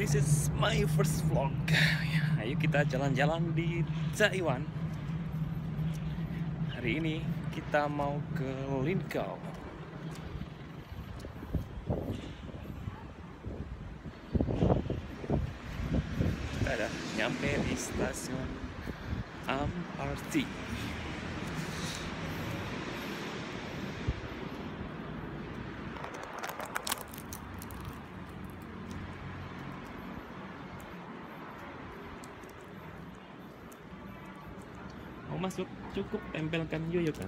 This is my first vlog. Ayo kita jalan-jalan di Taiwan Hari ini kita mau ke Linkou. Kita nyampe di stasiun MRT masuk cukup tempelkan yoyo kan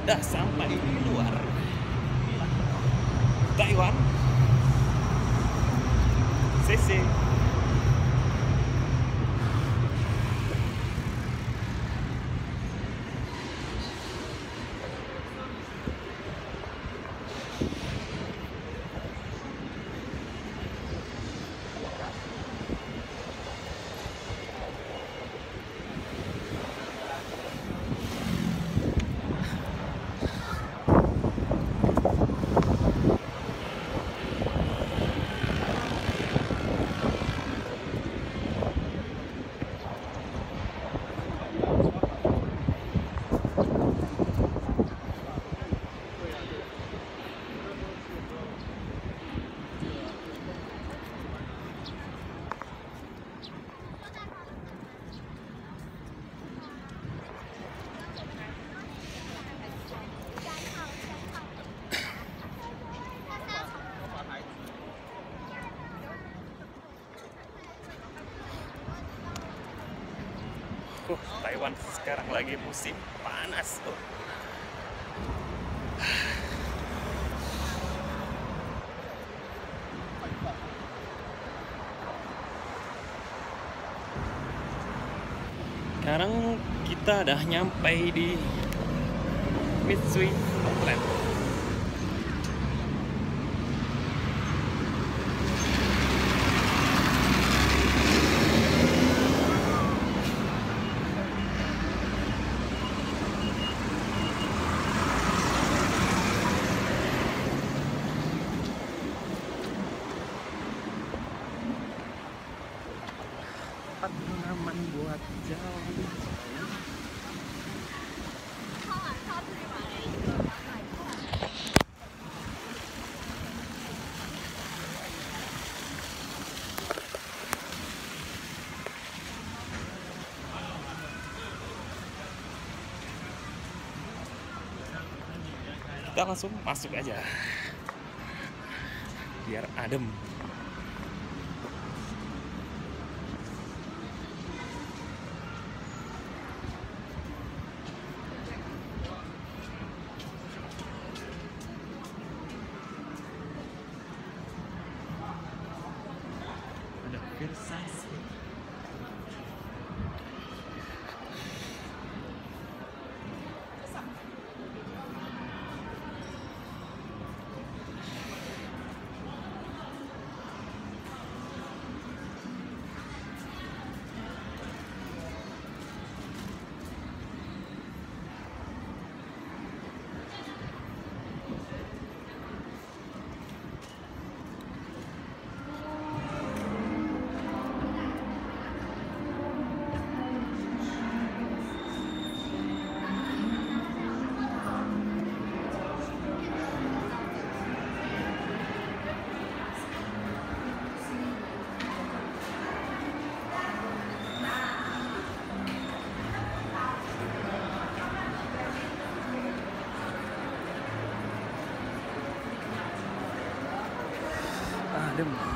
kita dah sampai di luar. Taiwan. CC Uh, Taiwan sekarang lagi musim panas. Uh. Sekarang kita udah nyampe di Mitsui Outlet. Tempat pengaman buat jalan. Kita langsung masuk aja. Biar adem. criticized him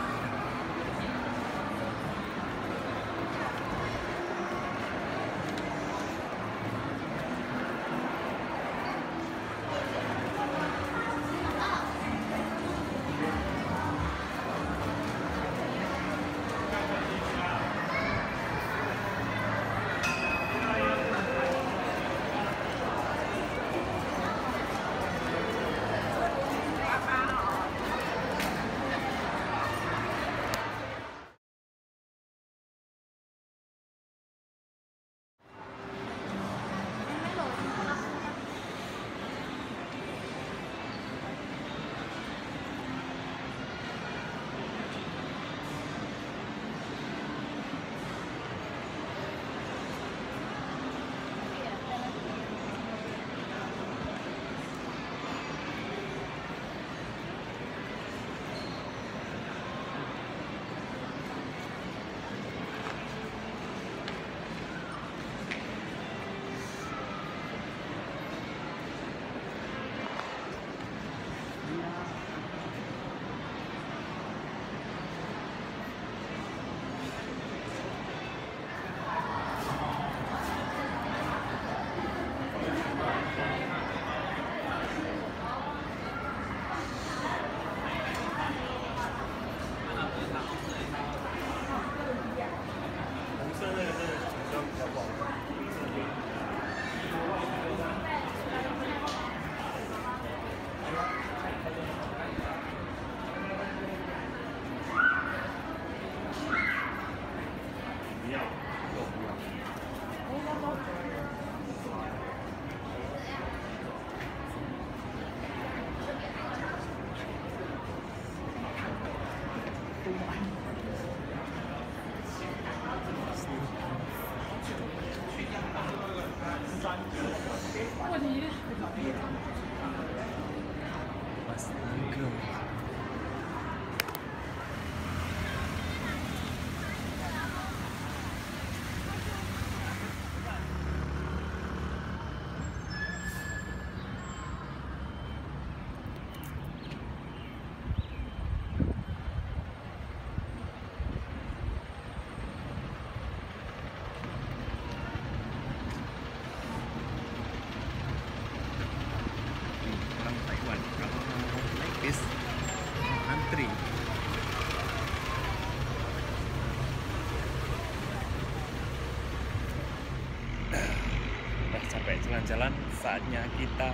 jalan-jalan saatnya kita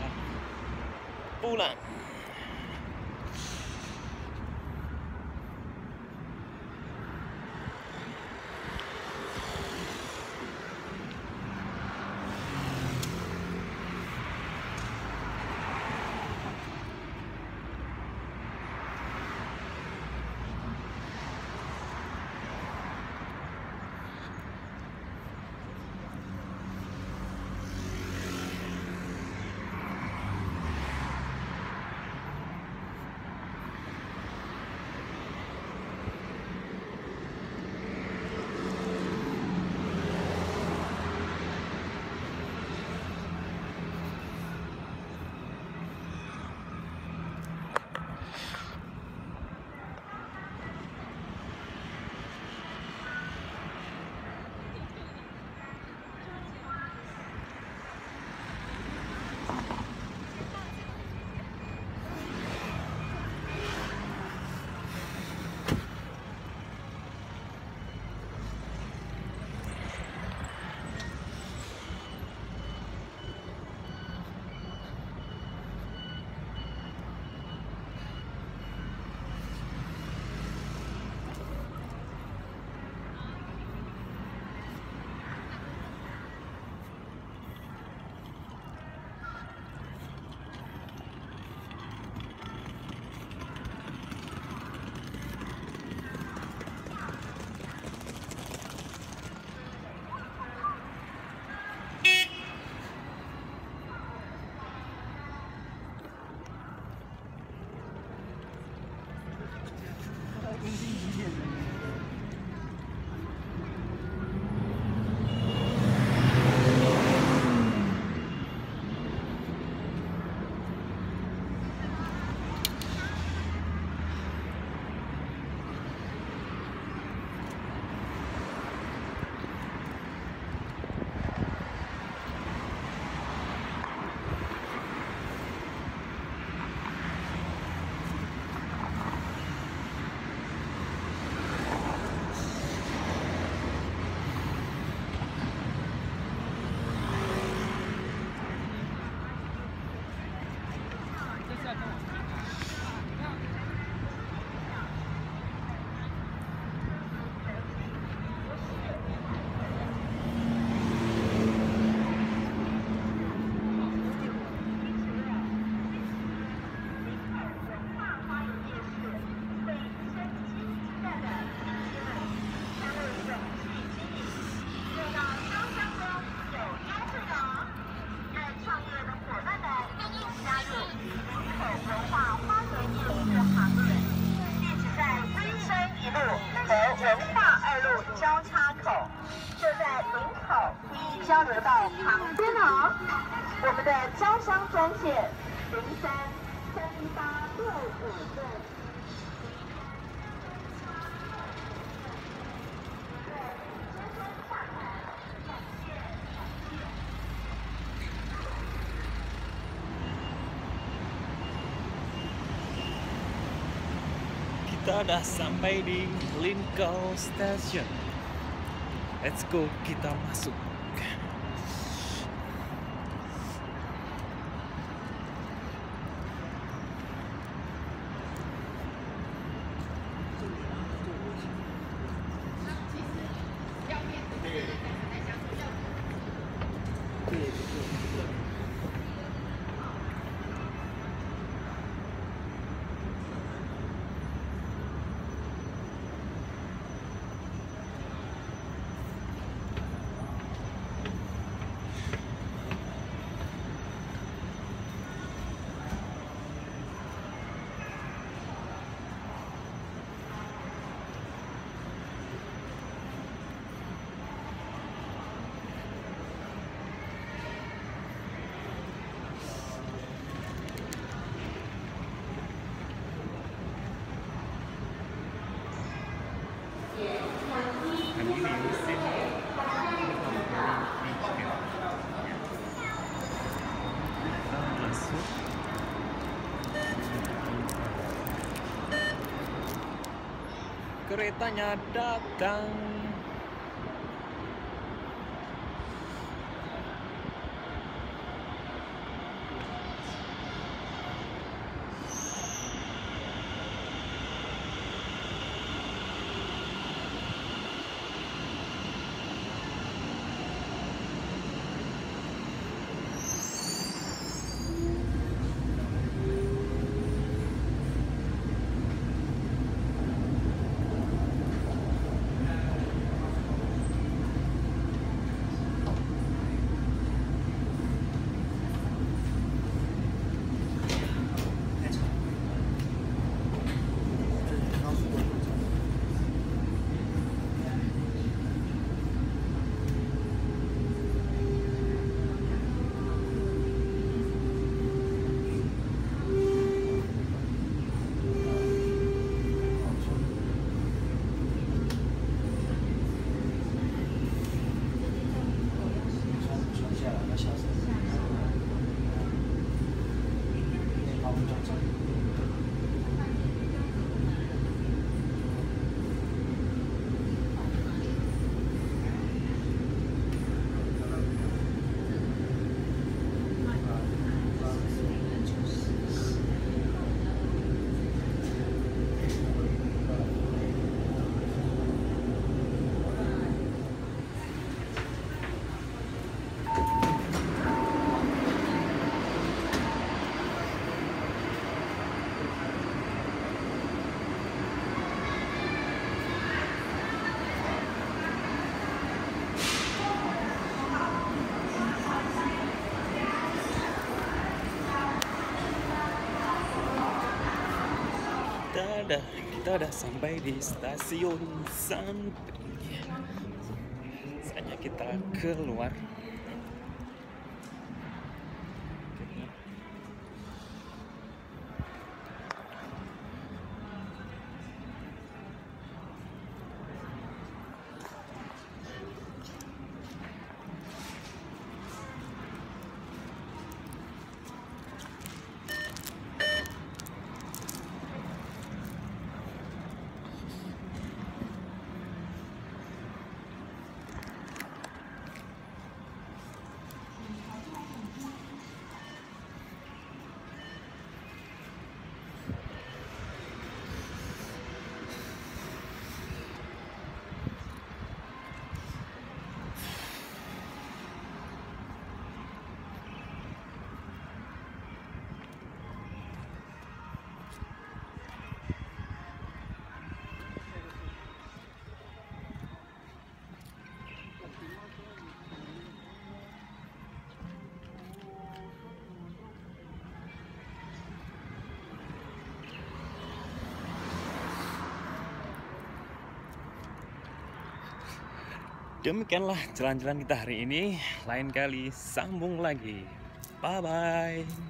pulang Kita udah sampai di Lincoln Station. Let's go, kita masuk. Dan ini mesin Kita masuk Keretanya datang kita udah sampai di stasiun Santri saatnya kita keluar Demikianlah jalan-jalan kita hari ini. Lain kali sambung lagi. Bye bye.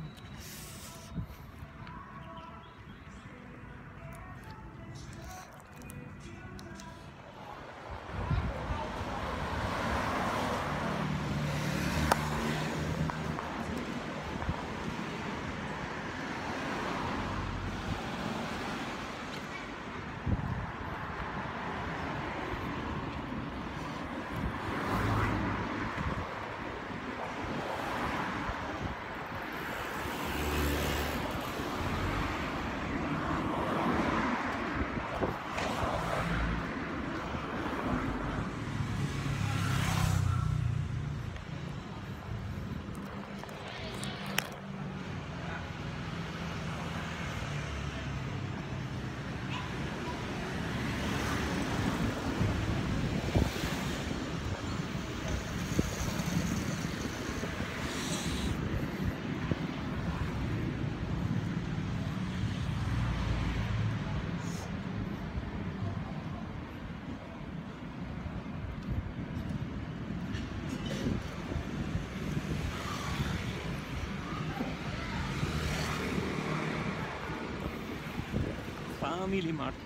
meal he marked.